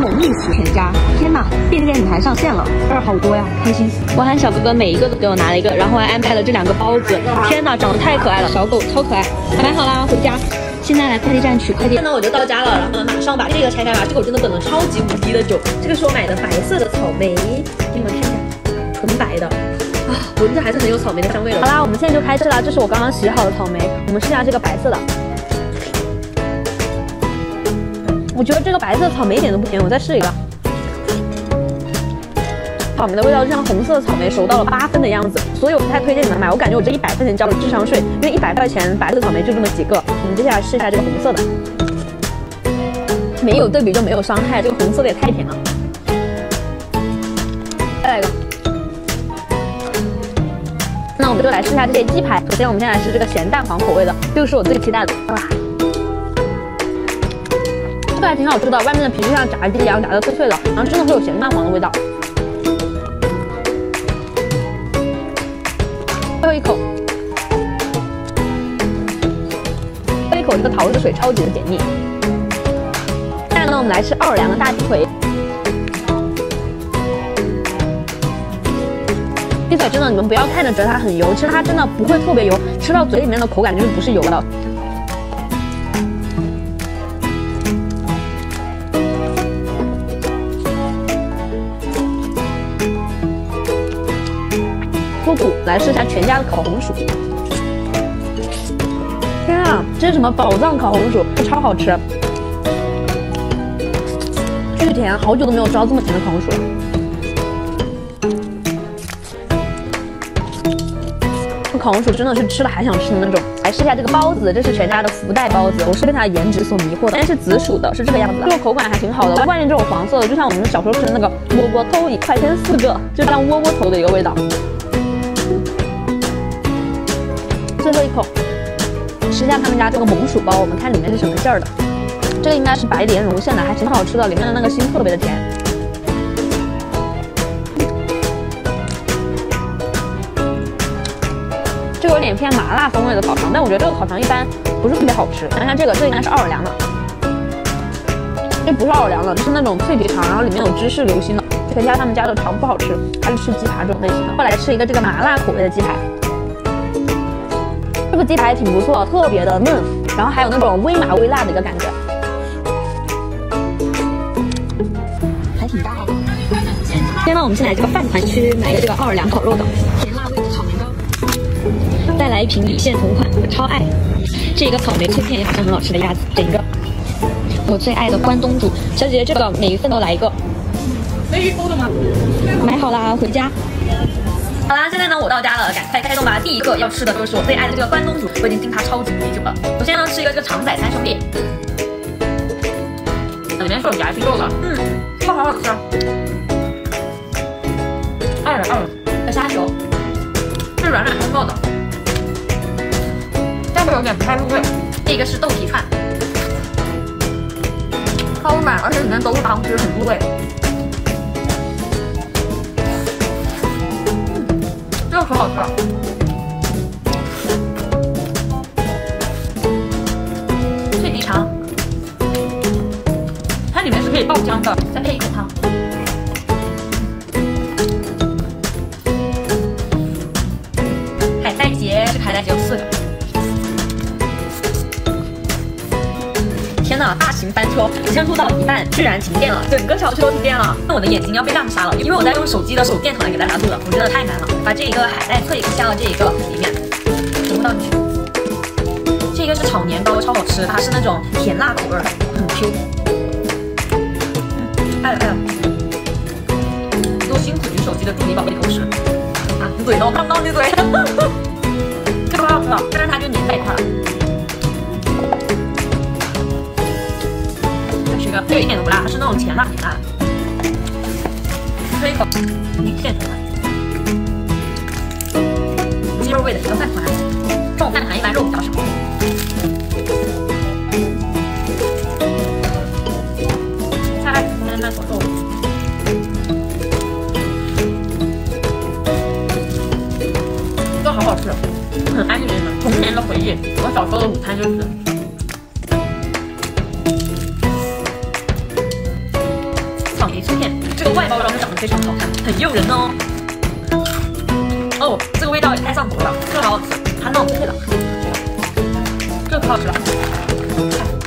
猛逆袭全家！天哪，便利店女孩上线了，二好多呀，开心！我喊小哥哥每一个都给我拿了一个，然后还安排了这两个包子。天哪，长得太可爱了，小狗超可爱。买好啦，回家。现在来快递站取快递。现在我就到家了，然后呢，马上把这个拆开吧。这个我真的等了超级无敌的久。这个是我买的白色的草莓，给你们看一下，纯白的啊，闻着还是很有草莓的香味的。好啦，我们现在就开吃啦。这是我刚刚洗好的草莓，我们试下这个白色的。我觉得这个白色草莓一点都不甜，我再试一个。草莓的味道就像红色草莓熟到了八分的样子，所以我不太推荐你们买。我感觉我这一百块钱交了智商税，因为一百块钱白色草莓就这么几个。我们接下来试一下这个红色的，没有对比就没有伤害，这个红色的也太甜了。再来一个，那我们就来试一下这些鸡排。首先我们先来试这个咸蛋黄口味的，这个是我最期待的。哇！这还挺好吃的，外面的皮就像炸鸡一样炸的脆脆的，然后真的会有咸蛋黄的味道。最后一口，喝一口这个桃子水，超级的解腻。现在呢，我们来吃奥尔良的大鸡腿。鸡腿真的，你们不要看着觉得它很油，其实它真的不会特别油，吃到嘴里面的口感就是不是油的。来试一下全家的烤红薯，天啊，这是什么宝藏烤红薯？超好吃，巨甜，好久都没有吃到这么甜的烤红薯了。这烤红薯真的是吃了还想吃的那种。来试一下这个包子，这是全家的福袋包子，我是被它的颜值所迷惑的，但是紫薯的，是这个样子，这个口感还挺好的。外面这种黄色的，就像我们小时候吃的那个窝窝头，一块钱四个，就像窝窝头的一个味道。最后一口，吃下他们家这个萌薯包，我们看里面是什么馅儿的。这个应该是白莲蓉馅的，还挺好吃的，里面的那个心特别的甜。这个有点偏麻辣风味的烤肠，但我觉得这个烤肠一般不是特别好吃。看看这个，这应该是奥尔良的，这不是奥尔良的，是那种脆皮肠，然后里面有芝士流心的。全家他们家的肠不好吃，还是吃鸡扒这种类型的。后来吃一个这个麻辣口味的鸡排。这个鸡排挺不错，特别的嫩，然后还有那种微麻微辣的一个感觉，还挺大的。先呢，我们先来这个饭团区买一个这个奥尔良烤肉的甜辣味的草莓糕，再来一瓶李现同款，我超爱。这个草莓脆片也好像很好吃的样子，整一个。我最爱的关东煮，小姐姐这个每一份都来一个。没预扣的吗？买好啦，回家。好啦，现在呢我到家了，赶快开动吧！第一个要吃的就是我最爱的这个关东煮，我已经盯它超级久了。首先呢吃一个这个肠仔三兄弟，里面是有夹心肉的，嗯，超好好吃。爱了爱了，这虾球是软软松松的，但是有点不太入味。这个是豆皮串，超满，而且里面都是汤汁，很入味。可好吃了！脆皮肠，它里面是可以爆浆的，型翻车，我先录到一半，居然停电了，整个小区都停电了，那我的眼睛要被亮瞎了，因为我在用手机的手电筒来给大家录的，我真的太难了。把这一个海带脆加到这一个里面，全部倒进去。这个是炒年糕，超好吃，它是那种甜辣口味，很 Q。爱了爱了，多辛苦你手机的助理宝贝同事啊，你嘴都看不到你嘴，是那种甜辣甜辣的。喝一口，现成的。鸡肉味的一个饭团，这种饭团一般肉比较少。菜慢慢烤肉，这好好吃，很安全的童年的回忆。我小时候的午餐就是。片，这个外包装长得非常好看，很诱人哦。哦，这个味道也太上头了，这个好好吃，它脑子配了，这个可好吃了。